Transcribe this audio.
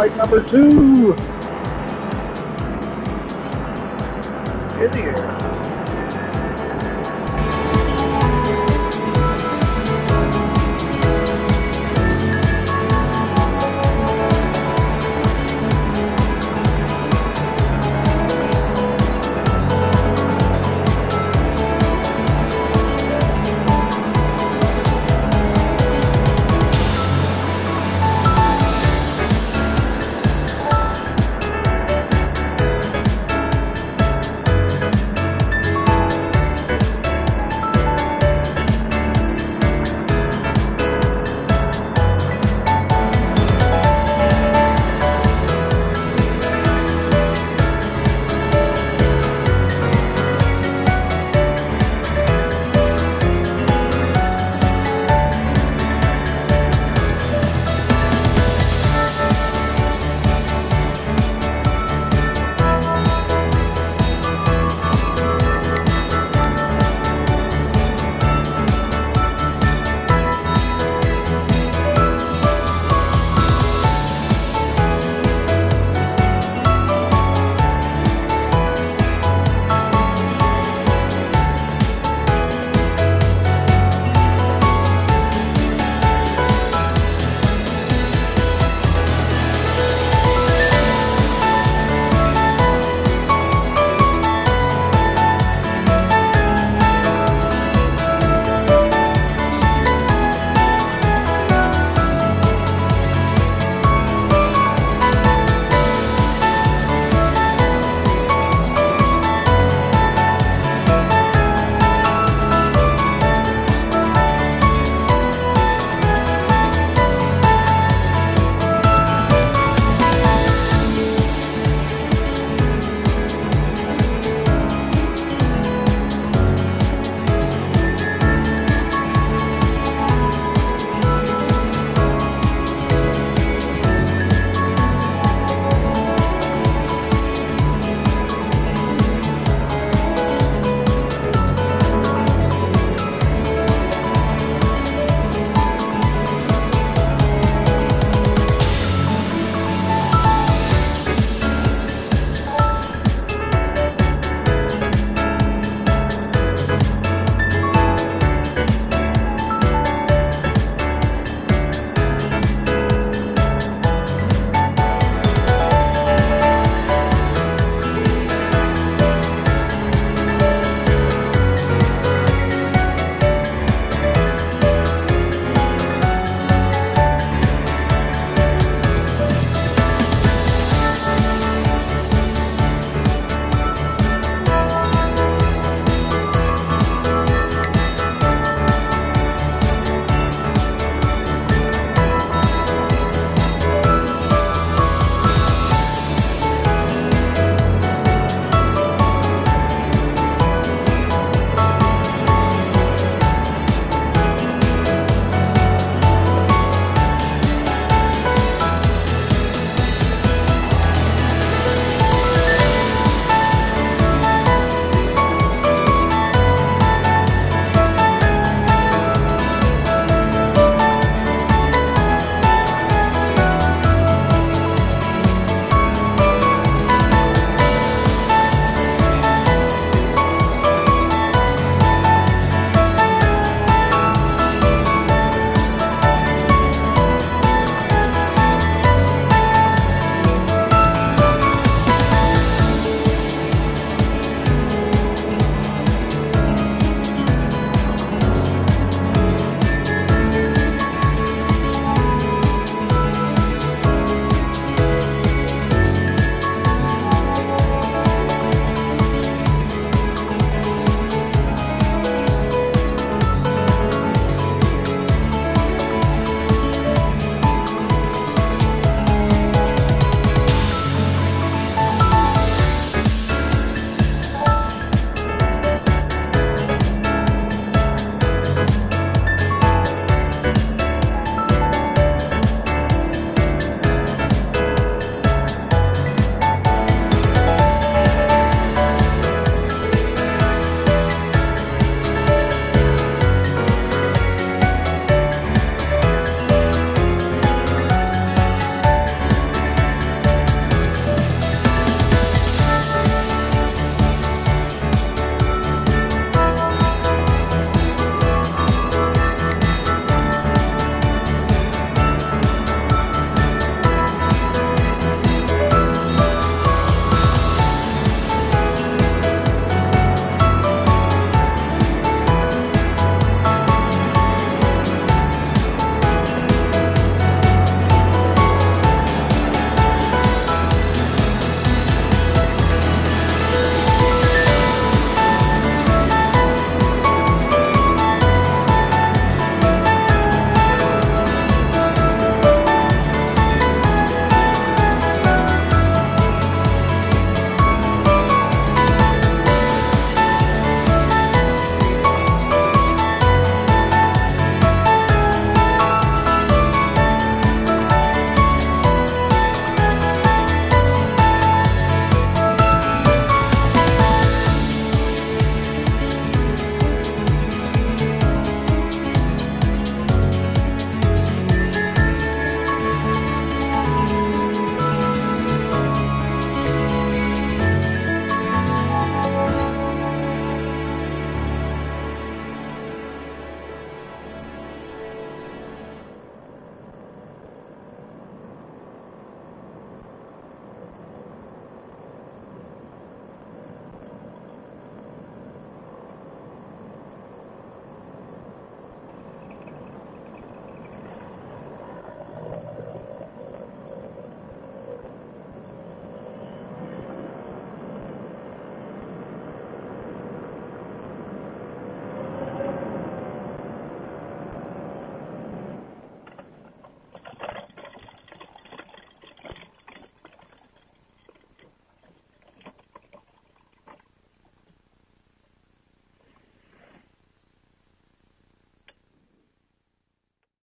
flight number two. In the air.